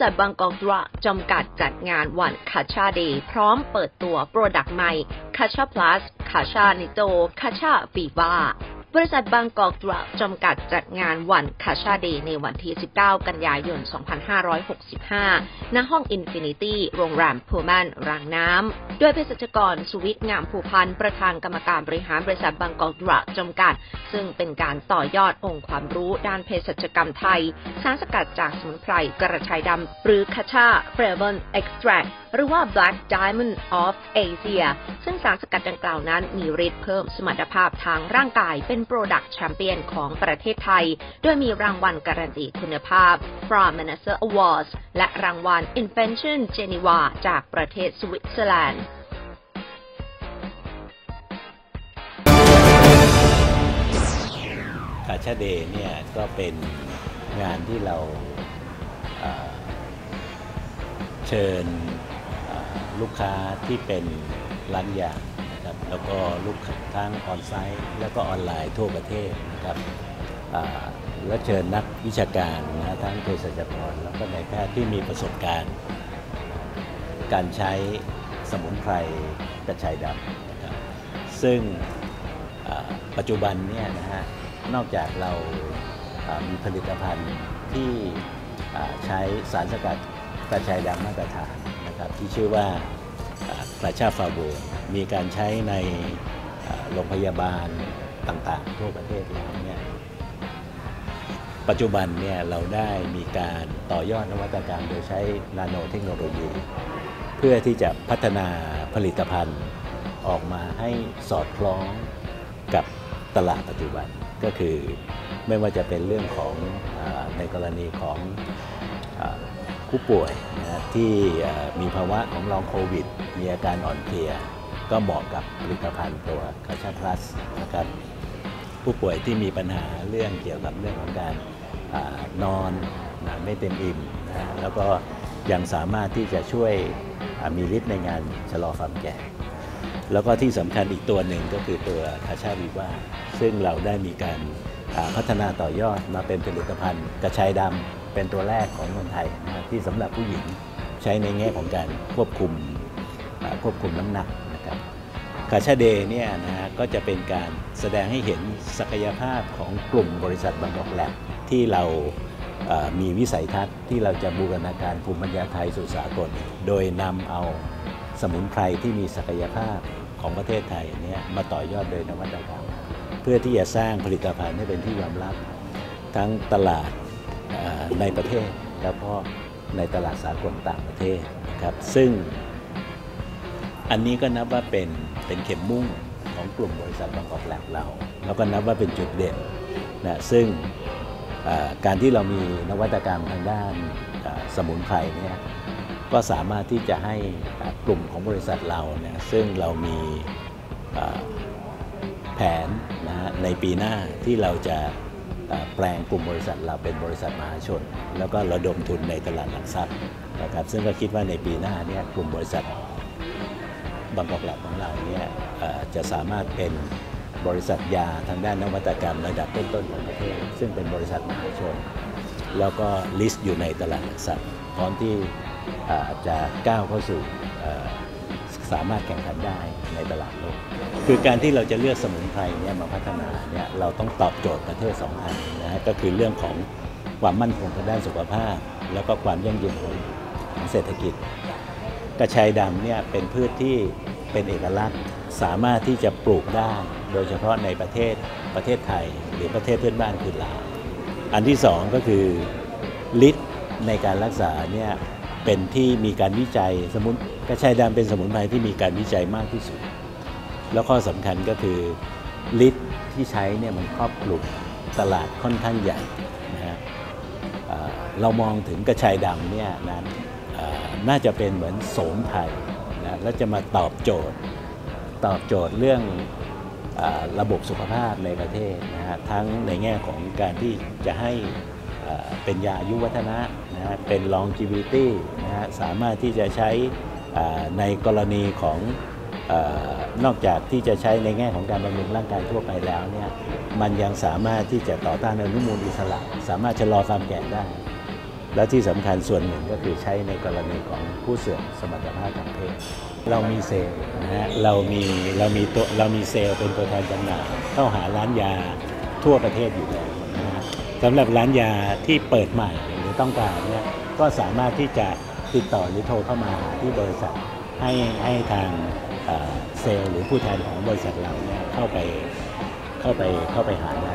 ษัทบางกอกดรักจำกัดจัดงานวัน Kachaa Day พร้อมเปิดตัว product ใหม่ Kachaa Plus Kachaa Nito Kachaa Viva บริษัทบางกอกดรักจำกัดจัดงานวัน Kachaa Day ในวันที่ 19 กันยายน 2565 ณ ห้อง Infinity โรงแรม Pullman รางน้ำ โดยเภสัชกรสุวิทย์งามผูพันธ์ประธานกรรมการบริหารบริษัทบางกอกดรักจำกัด ซึ่งเป็นการต่อยอดองค์ความรู้ด้านเภสัชกรรมไทย สารสกัดจากสมุนไพรกระชายดำ หรือ Kachaa Flavone Extract หรือว่า Black Diamond of Asia ซึ่งสารสกัดดังกล่าวนั้นมีฤทธิ์เพิ่มสมรรถภาพทางร่างกายเป็น product champion ของประเทศไทย โดยมีรางวัลการันตีคุณภาพ Prime Minister Awards และรางวัล Invention Geneva จากประเทศสวิตเซอร์แลนด์คาชาเดย์เนี่ยก็เป็นงานที่เราเอ่อเชิญ ลูกค้าที่เป็นร้านยานะครับแล้วก็ลูกค้าทั้งออนไซต์ แล้วก็ออนไลน์ทั่วประเทศนะครับและเชิญนักวิชาการนะทั้งเภสัชกรแล้วก็นายแพทย์ที่มีประสบการณ์ การใช้สมุนไพรกระชายดำนะครับซึ่งปัจจุบันเนี่ยนะฮะนอกจากเรามีผลิตภัณฑ์ที่ใช้สารสกัดกระชายดำมาตรฐาน นะครับที่ชื่อว่าปราชาฟาโบมีการใช้ในโรงพยาบาลต่างๆ ทั่วประเทศแล้วเนี่ยปัจจุบันเนี่ยเราได้มีการต่อยอดนวัตกรรมโดยใช้นาโนเทคโนโลยี เพื่อที่จะพัฒนาผลิตภัณฑ์ออกมาให้สอดคล้องกับตลาดปัจจุบันก็คือไม่ว่าจะเป็นเรื่องของอในกรณีของ ผู้ป่วยนะที่มีภาวะของลองโควิด มีอาการอ่อนเพลีย ก็เหมาะกับผลิตภัณฑ์ตัวคาชาพลัสนะครับผู้ป่วยที่มีปัญหาเรื่องเกี่ยวกับเรื่องของการอนอนนะไม่เต็มอิ่มนะแล้วก็ยังสามารถที่จะช่วยมีฤทธิ์ในงานชะลอความแก่ แล้วก็ที่สำคัญอีกตัวหนึ่งก็คือตัวคาชาวิว่าซึ่งเราได้มีการ พัฒนาต่อยอดมาเป็นผลิตภัณฑ์กระชายดำเป็นตัวแรกของเมืองไทยนะที่สำหรับผู้หญิงใช้ในแง่ของการควบคุมควบคุมน้ำหนักนะครับคาชาเดย์เนี่ยนะฮะก็จะเป็นการแสดงให้เห็นศักยภาพของกลุ่มบริษัทบางกอกแลบที่เรามีวิสัยทัศน์ที่เราจะบูรณาการภูมิปัญญาไทยสู่สากล โดยนำเอาสมุนไพรที่มีศักยภาพของประเทศไทยเนี่ยมาต่อยอดโดยนวัตกรรม เพื่อที่จะสร้างผลิตภัณฑ์ให้เป็นที่ยอมรับทั้งตลาดในประเทศ แล้วก็ในตลาดสากลต่างประเทศนะครับซึ่งอันนี้ก็นับว่าเป็นเป็นเข็มมุ่งของกลุ่มบริษัทบางกอกแลบเรา แล้วก็นับว่าเป็นจุดเด่นนะซึ่งการที่เรามีนวัตกรรมทางด้านสมุนไพรเนี่ยก็สามารถที่จะให้กลุ่มของบริษัทเราเนี่ยซึ่งเรามีแผน ฮะในปีหน้าที่เราจะแปลงกลุ่มบริษัทเราเป็นบริษัทมหาชน แล้วก็ระดมทุนในตลาดหลักทรัพย์นะครับซึ่งก็คิดว่าในปีหน้าเนี่ยกลุ่มบริษัทบางกอกแลบของเราเนี่ยจะสามารถเป็นบริษัทยาทางด้านนวัตกรรมระดับต้นๆของประเทศ ซึ่งเป็นบริษัทมหาชน แล้วก็ลิสต์อยู่ในตลาดหลักทรัพย์พร้อมที่จะก้าวเข้าสู่ สามารถแข่งขันได้ในตลาดโลก คือการที่เราจะเลือกสมุนไพรเนี่ยมาพัฒนาเนี่ยเราต้องตอบโจทย์ประเทศสองอันนะฮะก็คือเรื่องของความมั่นคงทางด้านสุขภาพ แล้วก็ความยั่งยืนของเศรษฐกิจ กระชายดำเนี่ยเป็นพืชที่เป็นเอกลักษณ์สามารถที่จะปลูกได้ โดยเฉพาะในประเทศประเทศไทย หรือประเทศเพื่อนบ้านคือลาวอันที่สองก็คือฤทธิ์ในการรักษาเนี่ยเป็นที่มีการวิจัยสมุน กระชายดำเป็นสมุนไพรที่มีการวิจัยมากที่สุด แล้วข้อสำคัญก็คือฤทธิ์ที่ใช้เนี่ยมันครอบคลุมตลาดค่อนข้างใหญ่นะฮะเรามองถึงกระชายดำเนี่ยนั้นน่าจะเป็นเหมือนโสมไทยนะแล้วจะมาตอบโจทย์ ตอบโจทย์เรื่องอระบบสุขภาพในประเทศนะฮะทั้งในแง่ของการที่จะให้เป็นยาอายุวัฒนะนะฮะเป็น longevity นะฮะสามารถที่จะใช้ ในกรณีของอนอกจากที่จะใช้ในแง่ของการบำรุงร่างกายทั่วไปแล้วเนี่ยมันยังสามารถที่จะต่อต้านอนุมูลอิสระ สามารถชะลอความแก่ได้ แล้วที่สำคัญส่วนหนึ่งก็คือใช้ในกรณีของผู้เสื่อมสมรรถภาพทางเพศเรามีเซลล์นะฮะเรามีเรามีตัวเรามีเซลล์เป็นตัวแทนจำหน่ายเข้าหาร้านยาทั่วประเทศอยู่แล้วนะฮะสำหรับร้านยาที่เปิดใหม่หรือต้องการเนี่ยก็สามารถที่จะ ติดต่อหรือโทรเข้ามาหาที่บริษัทให้ให้ทางเอ่อเซลล์หรือผู้แทนของบริษัทเราเนี่ยเข้าไปเข้าไปเข้าไปหาได้